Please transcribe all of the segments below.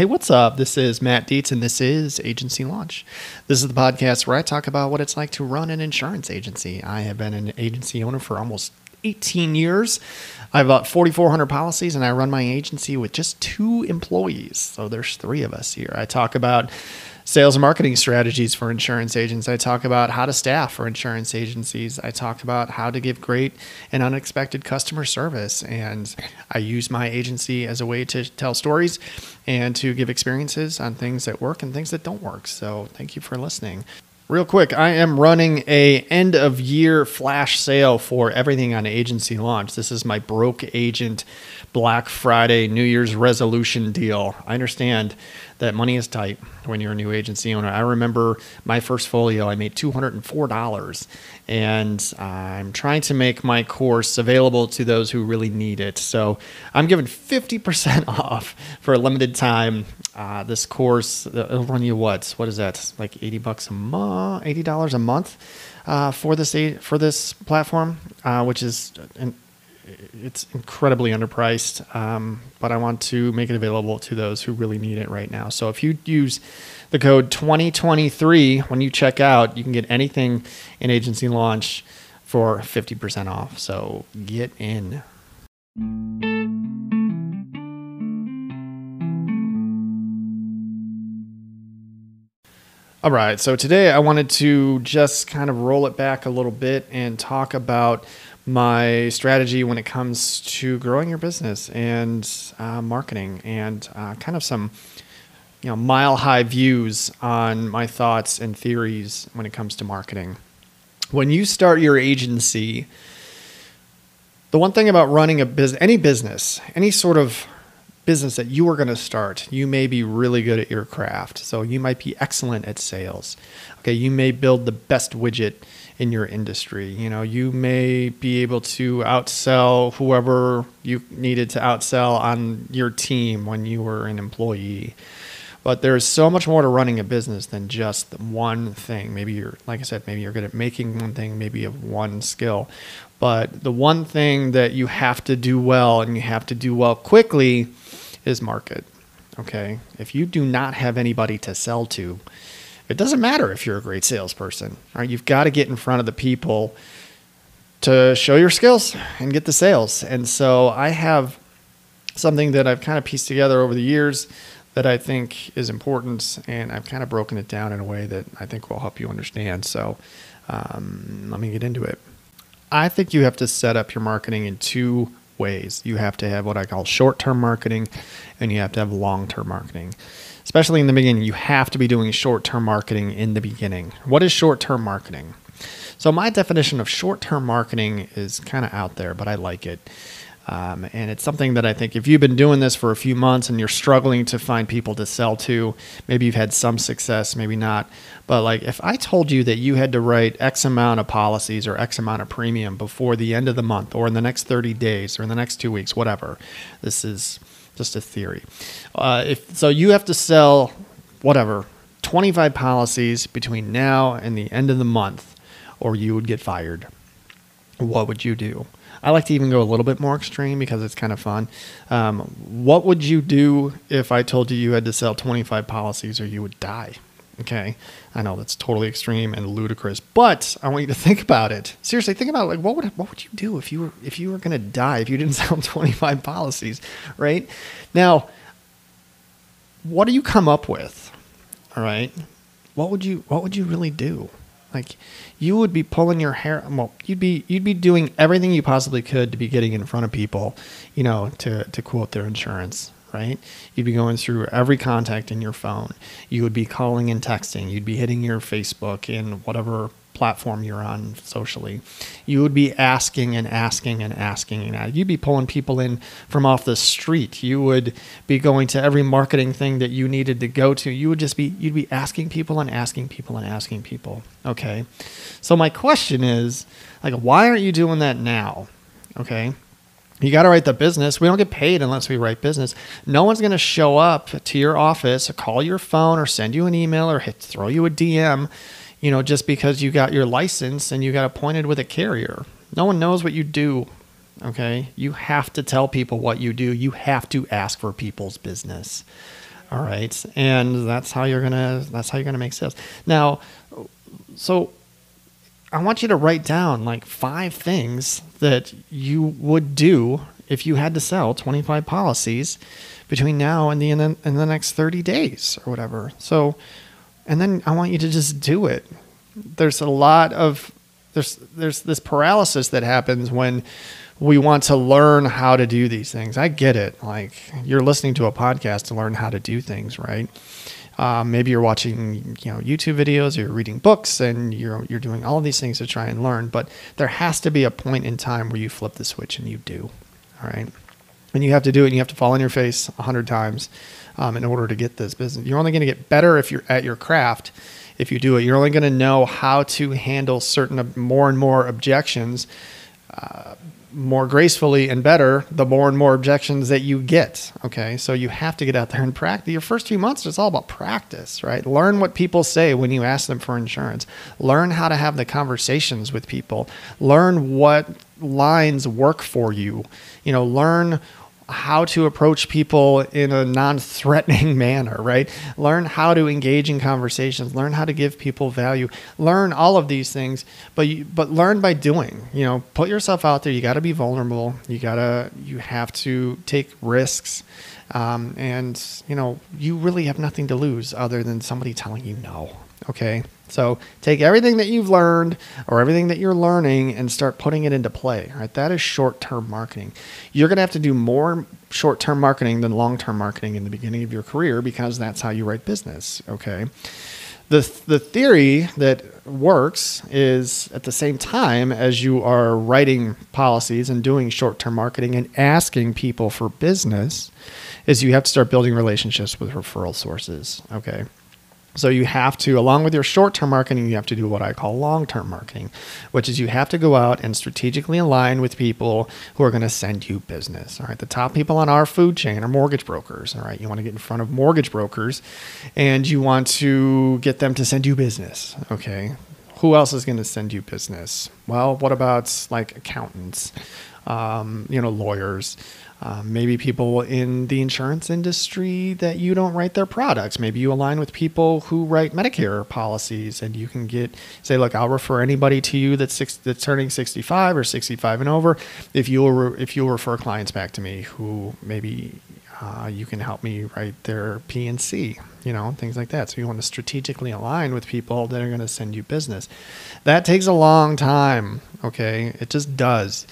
Hey, what's up? This is Matt Dietz, and this is Agency Launch. This is the podcast where I talk about what it's like to run an insurance agency. I have been an agency owner for almost 18 years. I have about 4,400 policies, and I run my agency with just two employees. So there's three of us here. I talk about sales and marketing strategies for insurance agents. I talk about how to staff for insurance agencies. I talk about how to give great and unexpected customer service. And I use my agency as a way to tell stories and to give experiences on things that work and things that don't work. So thank you for listening. Real quick, I am running a end of year flash sale for everything on agency launch. This is my broke agent Black Friday New Year's resolution deal. I understand that money is tight when you're a new agency owner. I remember my first folio, I made $204, and I'm trying to make my course available to those who really need it. So I'm giving 50% off for a limited time. Uh, this course, it'll run you what? What is that? Like 80 bucks a month, $80 a month uh, for this for this platform, uh, which is an it's incredibly underpriced, um, but I want to make it available to those who really need it right now. So if you use the code 2023 when you check out, you can get anything in agency launch for 50% off. So get in. All right, so today I wanted to just kind of roll it back a little bit and talk about my strategy when it comes to growing your business and uh, marketing and uh, kind of some you know mile high views on my thoughts and theories when it comes to marketing. When you start your agency the one thing about running a business any business any sort of business that you are going to start you may be really good at your craft so you might be excellent at sales okay you may build the best widget in your industry. You know, you may be able to outsell whoever you needed to outsell on your team when you were an employee. But there's so much more to running a business than just one thing. Maybe you're, like I said, maybe you're good at making one thing, maybe you have one skill. But the one thing that you have to do well and you have to do well quickly is market. Okay. If you do not have anybody to sell to, it doesn't matter if you're a great salesperson. Right? You've got to get in front of the people to show your skills and get the sales. And so I have something that I've kind of pieced together over the years that I think is important, and I've kind of broken it down in a way that I think will help you understand. So um, let me get into it. I think you have to set up your marketing in two ways. You have to have what I call short term marketing, and you have to have long term marketing especially in the beginning, you have to be doing short term marketing in the beginning. What is short term marketing? So, my definition of short term marketing is kind of out there, but I like it. Um, and it's something that I think if you've been doing this for a few months and you're struggling to find people to sell to, maybe you've had some success, maybe not. But like if I told you that you had to write X amount of policies or X amount of premium before the end of the month or in the next 30 days or in the next two weeks, whatever, this is just a theory. Uh, if so, you have to sell whatever 25 policies between now and the end of the month, or you would get fired. What would you do? I like to even go a little bit more extreme because it's kind of fun. Um, what would you do if I told you you had to sell 25 policies or you would die? Okay, I know that's totally extreme and ludicrous, but I want you to think about it. Seriously, think about it. like what would what would you do if you were if you were going to die if you didn't sell 25 policies, right? Now, what do you come up with? All right, what would you what would you really do? Like, you would be pulling your hair. Well, you'd be you'd be doing everything you possibly could to be getting in front of people, you know, to to quote their insurance, right? You'd be going through every contact in your phone. You would be calling and texting. You'd be hitting your Facebook and whatever platform you're on socially. You would be asking and asking and asking and you'd be pulling people in from off the street. You would be going to every marketing thing that you needed to go to. You would just be you'd be asking people and asking people and asking people. Okay. So my question is like why aren't you doing that now? Okay you got to write the business. We don't get paid unless we write business. No one's going to show up to your office call your phone or send you an email or hit, throw you a DM, you know, just because you got your license and you got appointed with a carrier. No one knows what you do. Okay. You have to tell people what you do. You have to ask for people's business. All right. And that's how you're going to, that's how you're going to make sales. Now, so I want you to write down like five things that you would do if you had to sell 25 policies between now and the, and the next 30 days or whatever. So, and then I want you to just do it. There's a lot of, there's, there's this paralysis that happens when we want to learn how to do these things. I get it. Like you're listening to a podcast to learn how to do things, right? Um, maybe you're watching, you know, YouTube videos, or you're reading books, and you're you're doing all these things to try and learn. But there has to be a point in time where you flip the switch and you do. All right, and you have to do it. and You have to fall on your face a hundred times um, in order to get this business. You're only going to get better if you're at your craft. If you do it, you're only going to know how to handle certain more and more objections. Uh, more gracefully and better the more and more objections that you get. Okay. So you have to get out there and practice. Your first few months, it's all about practice, right? Learn what people say when you ask them for insurance. Learn how to have the conversations with people. Learn what lines work for you. You know, learn how to approach people in a non-threatening manner, right? Learn how to engage in conversations, learn how to give people value, learn all of these things, but you, but learn by doing. You know, put yourself out there. You got to be vulnerable. You gotta you have to take risks, um, and you know you really have nothing to lose other than somebody telling you no. Okay. So take everything that you've learned or everything that you're learning and start putting it into play. Right? That is short-term marketing. You're going to have to do more short-term marketing than long-term marketing in the beginning of your career because that's how you write business. Okay. The, the theory that works is at the same time as you are writing policies and doing short-term marketing and asking people for business is you have to start building relationships with referral sources okay so you have to, along with your short-term marketing, you have to do what I call long-term marketing, which is you have to go out and strategically align with people who are going to send you business. All right, the top people on our food chain are mortgage brokers. All right, you want to get in front of mortgage brokers, and you want to get them to send you business. Okay, who else is going to send you business? Well, what about like accountants, um, you know, lawyers? Um, maybe people in the insurance industry that you don't write their products. Maybe you align with people who write Medicare policies, and you can get say, look, I'll refer anybody to you that's six, that's turning 65 or 65 and over. If you'll re- if you'll refer clients back to me who maybe uh, you can help me write their P&C, you know, things like that. So you want to strategically align with people that are going to send you business. That takes a long time. Okay, it just does.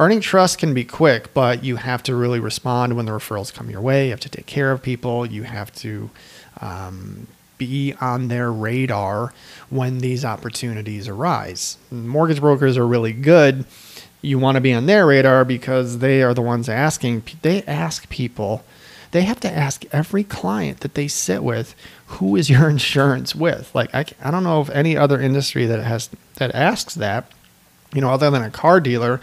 Earning trust can be quick, but you have to really respond when the referrals come your way. You have to take care of people. You have to um, be on their radar when these opportunities arise. Mortgage brokers are really good. You want to be on their radar because they are the ones asking. They ask people. They have to ask every client that they sit with, who is your insurance with? Like I, I don't know of any other industry that has that asks that. You know, other than a car dealer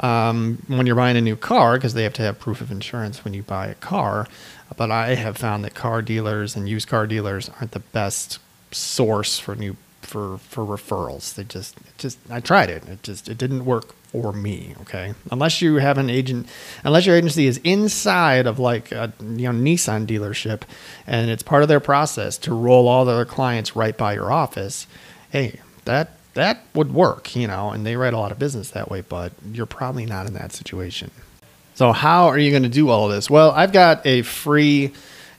um, when you're buying a new car because they have to have proof of insurance when you buy a car. But I have found that car dealers and used car dealers aren't the best source for new for for referrals. They just just I tried it. It just it didn't work for me. Okay, unless you have an agent, unless your agency is inside of like a you know Nissan dealership, and it's part of their process to roll all their clients right by your office. Hey, that that would work, you know, and they write a lot of business that way, but you're probably not in that situation. So, how are you going to do all of this? Well, I've got a free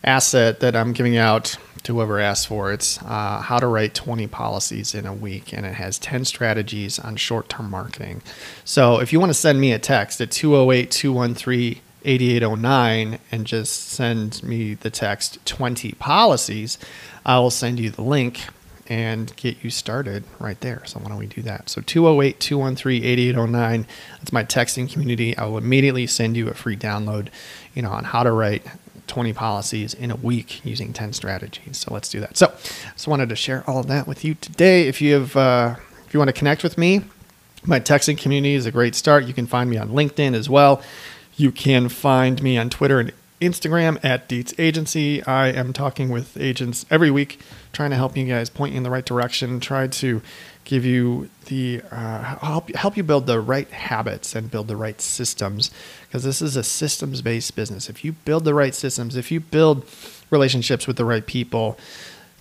asset that I'm giving out to whoever asks for it. It's uh, how to write 20 policies in a week, and it has 10 strategies on short term marketing. So, if you want to send me a text at 208 213 8809 and just send me the text 20 policies, I will send you the link and get you started right there. So why don't we do that? So 208 213 8809. That's my texting community. I will immediately send you a free download, you know, on how to write 20 policies in a week using 10 strategies. So let's do that. So just wanted to share all of that with you today. If you have, uh, if you want to connect with me, my texting community is a great start. You can find me on LinkedIn as well. You can find me on Twitter and Instagram at Dietz Agency. I am talking with agents every week, trying to help you guys point you in the right direction, try to give you the uh, help help you build the right habits and build the right systems because this is a systems based business. If you build the right systems, if you build relationships with the right people,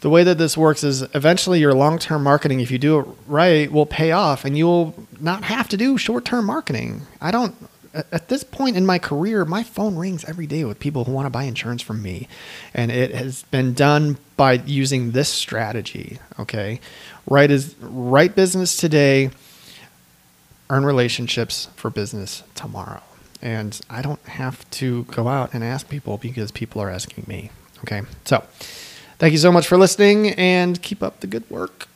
the way that this works is eventually your long term marketing, if you do it right, will pay off and you'll not have to do short term marketing. I don't at this point in my career, my phone rings every day with people who want to buy insurance from me. And it has been done by using this strategy. Okay. Right is write business today, earn relationships for business tomorrow. And I don't have to go out and ask people because people are asking me. Okay. So thank you so much for listening and keep up the good work.